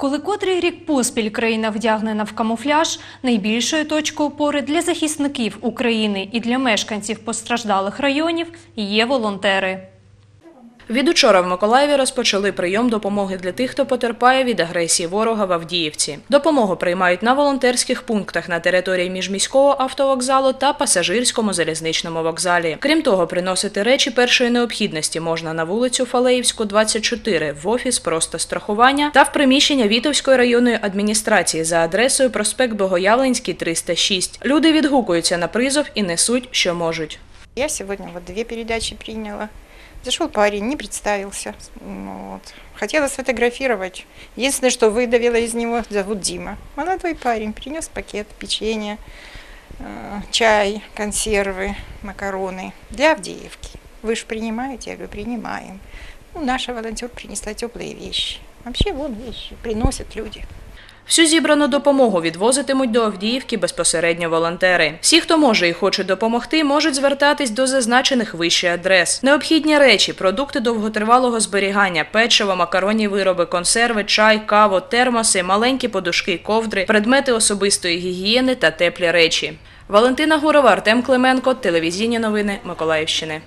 Коли котрий рік поспіль країна вдягнена в камуфляж, найбільшою точкою опори для захисників України і для мешканців постраждалих районів є волонтери. Від учора в Миколаєві розпочали прийом допомоги для тих, хто потерпає від агресії ворога в Авдіївці. Допомогу приймають на волонтерських пунктах на території міжміського автовокзалу та пасажирському залізничному вокзалі. Крім того, приносити речі першої необхідності можна на вулицю Фалеївську, 24, в офіс просто страхування та в приміщення Вітовської районної адміністрації за адресою проспект Богоявленський, 306. Люди відгукуються на призов і несуть, що можуть. Я сегодня вот две передачи приняла. Зашел парень, не представился. Ну Вот. Хотела сфотографировать. Единственное, что выдавила из него, зовут Дима. Молодой парень, принес пакет, печенье, э, чай, консервы, макароны для Авдеевки. Вы же принимаете? Я говорю, принимаем. Ну, наша волонтер принесла теплые вещи. Вообще, вон вещи приносят люди. Всю зібрану допомогу відвозитимуть до Авдіївки безпосередньо волонтери. Всі, хто може і хоче допомогти, можуть звертатись до зазначених вище адрес. Необхідні речі, продукти довготривалого зберігання, печиво, макаронні вироби, консерви, чай, каву, термоси, маленькі подушки, ковдри, предмети особистої гігієни та теплі речі. Валентина Гурова, Артем Клименко, телевізійні новини Миколаївщини.